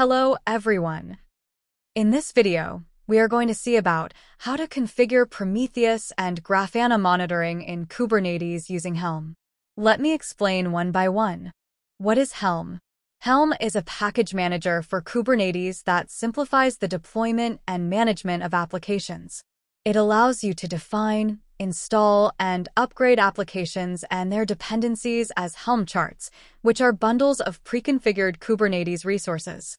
Hello, everyone. In this video, we are going to see about how to configure Prometheus and Grafana monitoring in Kubernetes using Helm. Let me explain one by one. What is Helm? Helm is a package manager for Kubernetes that simplifies the deployment and management of applications. It allows you to define, install, and upgrade applications and their dependencies as Helm charts, which are bundles of pre-configured Kubernetes resources.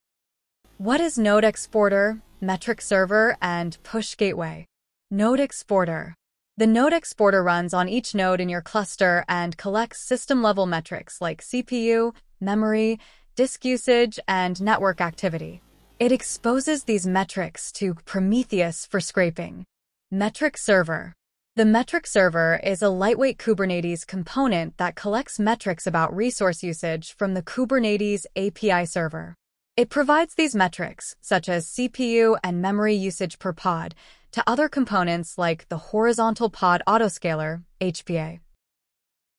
What is Node Exporter, Metric Server, and Push Gateway? Node Exporter. The Node Exporter runs on each node in your cluster and collects system-level metrics like CPU, memory, disk usage, and network activity. It exposes these metrics to Prometheus for scraping. Metric Server. The metric server is a lightweight Kubernetes component that collects metrics about resource usage from the Kubernetes API server. It provides these metrics, such as CPU and memory usage per pod, to other components like the Horizontal Pod Autoscaler, HPA.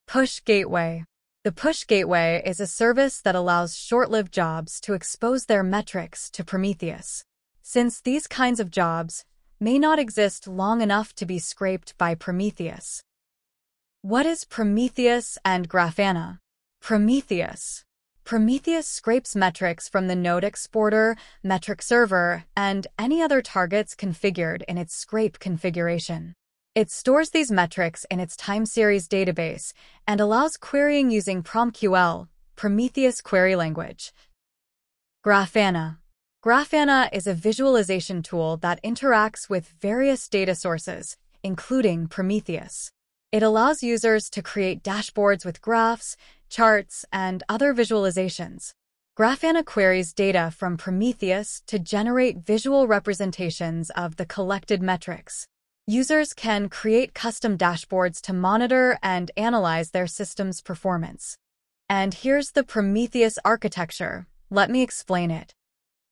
Push Gateway The Push Gateway is a service that allows short-lived jobs to expose their metrics to Prometheus. Since these kinds of jobs, may not exist long enough to be scraped by Prometheus. What is Prometheus and Grafana? Prometheus. Prometheus scrapes metrics from the node exporter, metric server, and any other targets configured in its scrape configuration. It stores these metrics in its time series database and allows querying using PromQL, Prometheus query language. Grafana. Grafana is a visualization tool that interacts with various data sources, including Prometheus. It allows users to create dashboards with graphs, charts, and other visualizations. Grafana queries data from Prometheus to generate visual representations of the collected metrics. Users can create custom dashboards to monitor and analyze their system's performance. And here's the Prometheus architecture. Let me explain it.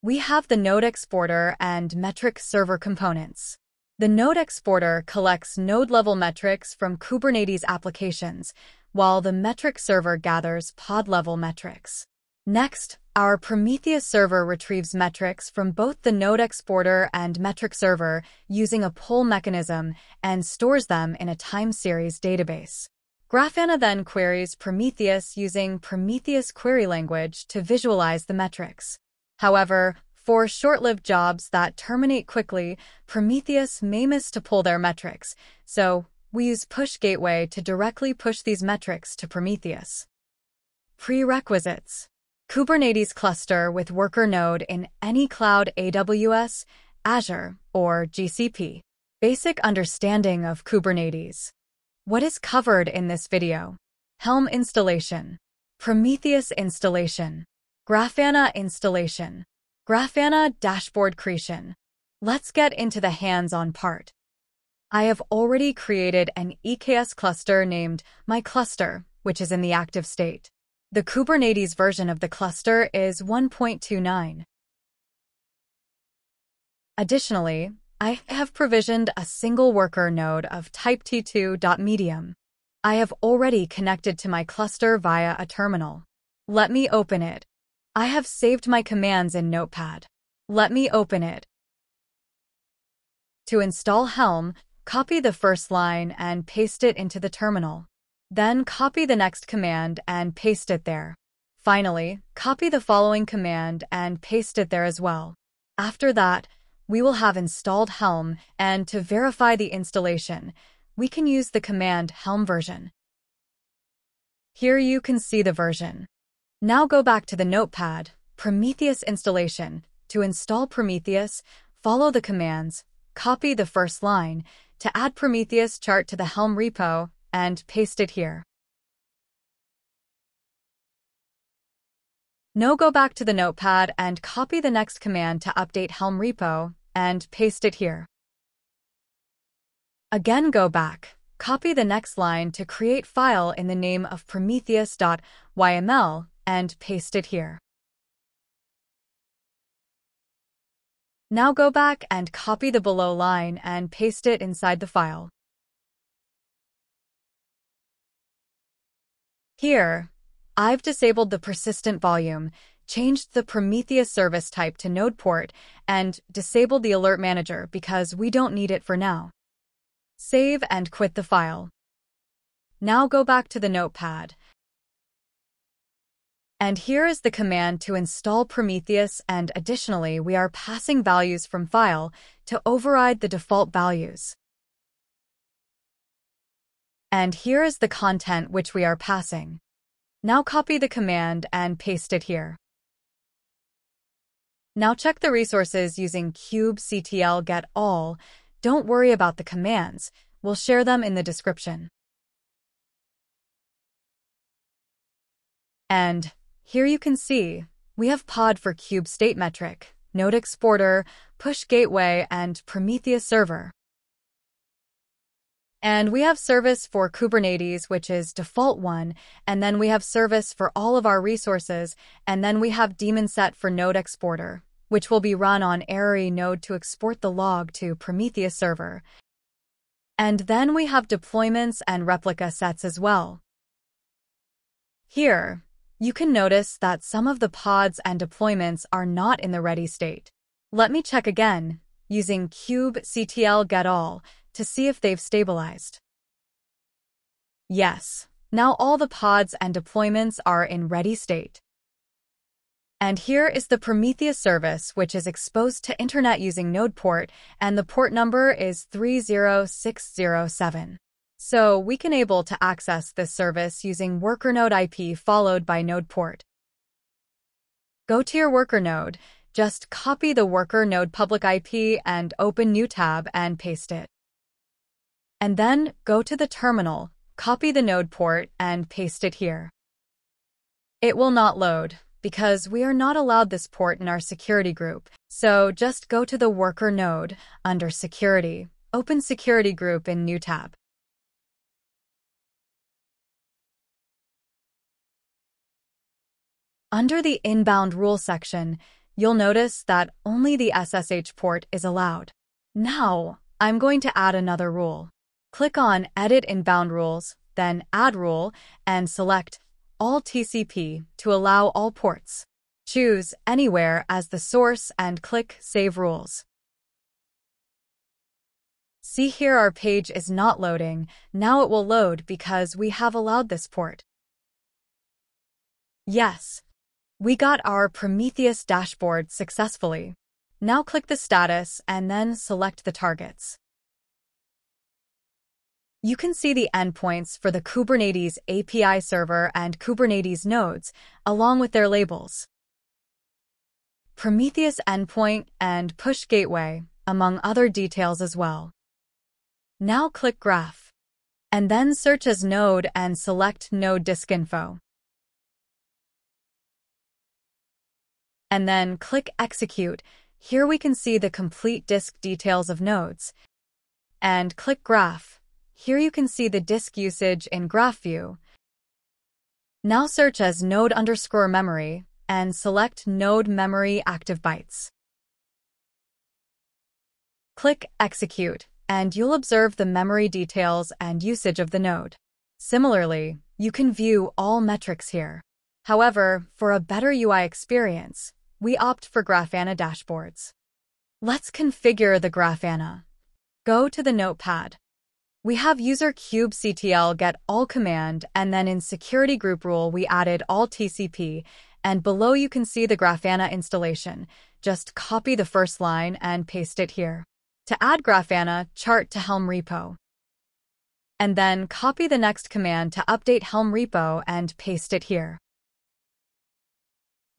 We have the node exporter and metric server components. The node exporter collects node-level metrics from Kubernetes applications, while the metric server gathers pod-level metrics. Next, our Prometheus server retrieves metrics from both the node exporter and metric server using a pull mechanism and stores them in a time series database. Grafana then queries Prometheus using Prometheus query language to visualize the metrics. However, for short-lived jobs that terminate quickly, Prometheus may miss to pull their metrics, so we use Push Gateway to directly push these metrics to Prometheus. Prerequisites Kubernetes cluster with worker node in any cloud AWS, Azure, or GCP. Basic understanding of Kubernetes. What is covered in this video? Helm installation, Prometheus installation, Grafana installation. Grafana dashboard creation. Let's get into the hands-on part. I have already created an EKS cluster named My Cluster, which is in the active state. The Kubernetes version of the cluster is 1.29. Additionally, I have provisioned a single worker node of type T2.medium. I have already connected to my cluster via a terminal. Let me open it. I have saved my commands in Notepad. Let me open it. To install Helm, copy the first line and paste it into the terminal. Then copy the next command and paste it there. Finally, copy the following command and paste it there as well. After that, we will have installed Helm, and to verify the installation, we can use the command Helm version. Here you can see the version. Now go back to the Notepad, Prometheus installation. To install Prometheus, follow the commands, copy the first line, to add Prometheus chart to the Helm repo, and paste it here. Now go back to the Notepad and copy the next command to update Helm repo, and paste it here. Again go back, copy the next line to create file in the name of prometheus.yml and paste it here. Now go back and copy the below line and paste it inside the file. Here, I've disabled the persistent volume, changed the Prometheus service type to node port, and disabled the alert manager because we don't need it for now. Save and quit the file. Now go back to the notepad. And here is the command to install Prometheus and additionally we are passing values from file to override the default values. And here is the content which we are passing. Now copy the command and paste it here. Now check the resources using kubectl get all. Don't worry about the commands. We'll share them in the description. And here you can see, we have pod for kube state metric, node exporter, push gateway, and Prometheus server. And we have service for Kubernetes, which is default one, and then we have service for all of our resources, and then we have daemon set for node exporter, which will be run on Arary node to export the log to Prometheus server. And then we have deployments and replica sets as well. Here, you can notice that some of the pods and deployments are not in the ready state. Let me check again, using kubectl get all, to see if they've stabilized. Yes, now all the pods and deployments are in ready state. And here is the Prometheus service, which is exposed to internet using node port, and the port number is 30607. So we can able to access this service using worker node IP followed by node port. Go to your worker node, just copy the worker node public IP and open new tab and paste it and then go to the terminal, copy the node port, and paste it here. It will not load, because we are not allowed this port in our security group, so just go to the worker node, under Security, open Security Group in New tab. Under the Inbound Rule section, you'll notice that only the SSH port is allowed. Now, I'm going to add another rule. Click on Edit Inbound Rules, then Add Rule, and select All TCP to allow all ports. Choose Anywhere as the source and click Save Rules. See here our page is not loading. Now it will load because we have allowed this port. Yes, we got our Prometheus dashboard successfully. Now click the status and then select the targets. You can see the endpoints for the Kubernetes API server and Kubernetes nodes, along with their labels. Prometheus endpoint and push gateway, among other details as well. Now click Graph, and then search as node and select Node Disk Info. And then click Execute. Here we can see the complete disk details of nodes. And click Graph here you can see the disk usage in Graph View. Now search as node underscore memory and select node memory active bytes. Click Execute, and you'll observe the memory details and usage of the node. Similarly, you can view all metrics here. However, for a better UI experience, we opt for Grafana dashboards. Let's configure the Grafana. Go to the Notepad we have user kubectl get all command, and then in security group rule, we added all TCP, and below you can see the Grafana installation. Just copy the first line and paste it here. To add Grafana, chart to Helm repo. And then copy the next command to update Helm repo and paste it here.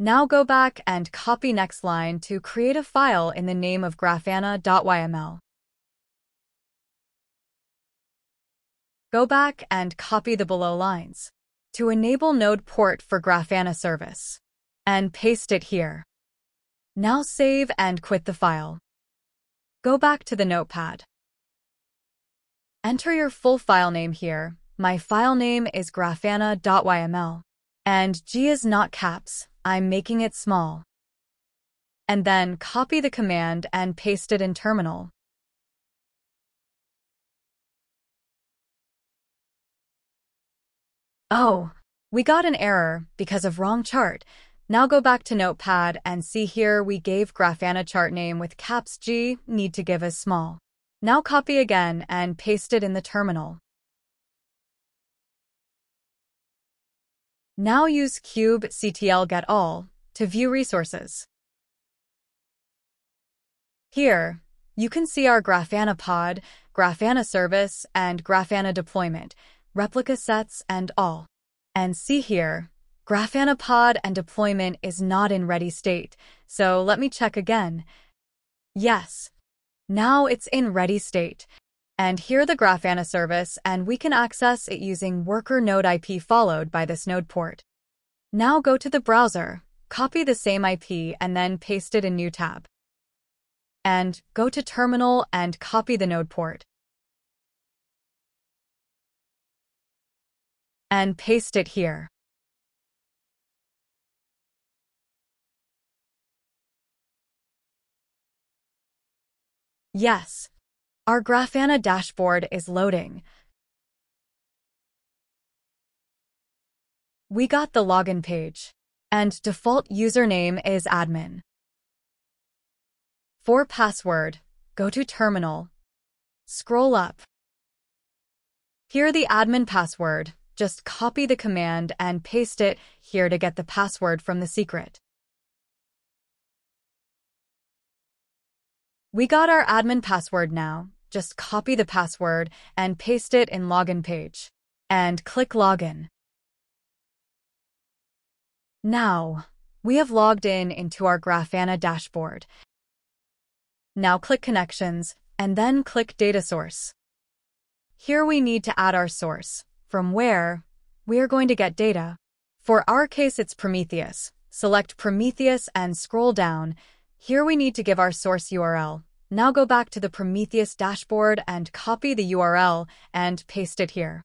Now go back and copy next line to create a file in the name of grafana.yml. Go back and copy the below lines to enable node port for Grafana service and paste it here. Now save and quit the file. Go back to the notepad. Enter your full file name here. My file name is grafana.yml. And G is not caps, I'm making it small. And then copy the command and paste it in terminal. Oh, we got an error because of wrong chart. Now go back to Notepad and see here we gave Grafana chart name with caps G, need to give as small. Now copy again and paste it in the terminal. Now use kubectl get all to view resources. Here, you can see our Grafana pod, Grafana service, and Grafana deployment, replica sets, and all. And see here, Grafana pod and deployment is not in ready state, so let me check again. Yes, now it's in ready state. And here the Grafana service, and we can access it using worker node IP followed by this node port. Now go to the browser, copy the same IP, and then paste it in new tab and go to terminal and copy the node port. And paste it here. Yes, our Grafana dashboard is loading. We got the login page, and default username is admin. For password, go to Terminal. Scroll up. Here the admin password. Just copy the command and paste it here to get the password from the secret. We got our admin password now. Just copy the password and paste it in login page. And click login. Now, we have logged in into our Grafana dashboard now click Connections, and then click Data Source. Here we need to add our source, from where we are going to get data. For our case, it's Prometheus. Select Prometheus and scroll down. Here we need to give our source URL. Now go back to the Prometheus dashboard and copy the URL and paste it here.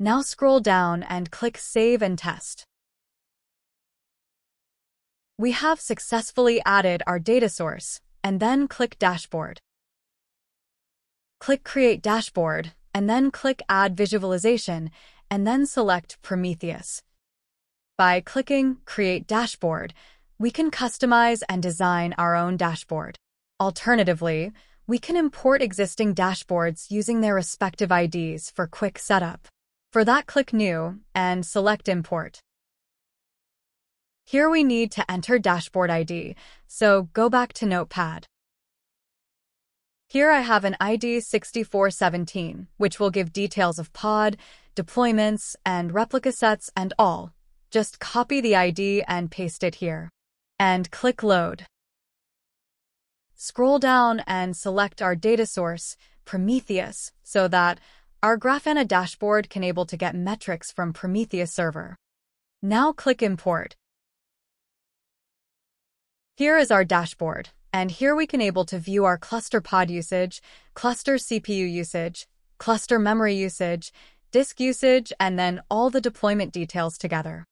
Now scroll down and click Save and Test. We have successfully added our data source, and then click Dashboard. Click Create Dashboard, and then click Add Visualization, and then select Prometheus. By clicking Create Dashboard, we can customize and design our own dashboard. Alternatively, we can import existing dashboards using their respective IDs for quick setup. For that, click New and select Import. Here we need to enter dashboard ID, so go back to Notepad. Here I have an ID 6417, which will give details of pod, deployments, and replica sets and all. Just copy the ID and paste it here. And click Load. Scroll down and select our data source, Prometheus, so that our Grafana dashboard can able to get metrics from Prometheus server. Now click Import. Here is our dashboard, and here we can able to view our cluster pod usage, cluster CPU usage, cluster memory usage, disk usage, and then all the deployment details together.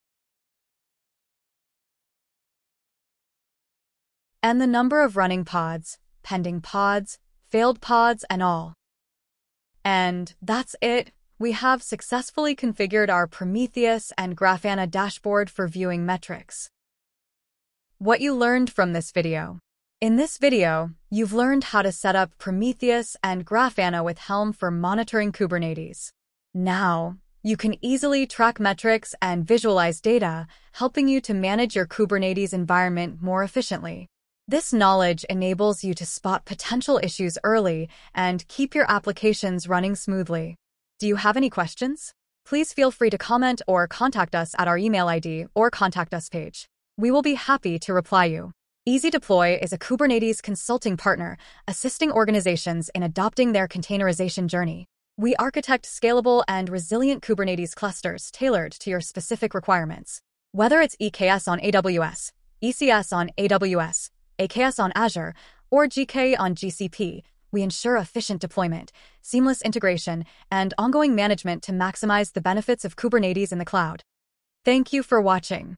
And the number of running pods, pending pods, failed pods, and all. And that's it. We have successfully configured our Prometheus and Grafana dashboard for viewing metrics. What you learned from this video. In this video, you've learned how to set up Prometheus and Grafana with Helm for monitoring Kubernetes. Now, you can easily track metrics and visualize data, helping you to manage your Kubernetes environment more efficiently. This knowledge enables you to spot potential issues early and keep your applications running smoothly. Do you have any questions? Please feel free to comment or contact us at our email ID or contact us page. We will be happy to reply you. EasyDeploy is a Kubernetes consulting partner assisting organizations in adopting their containerization journey. We architect scalable and resilient Kubernetes clusters tailored to your specific requirements. Whether it's EKS on AWS, ECS on AWS, AKS on Azure, or GK on GCP, we ensure efficient deployment, seamless integration, and ongoing management to maximize the benefits of Kubernetes in the cloud. Thank you for watching.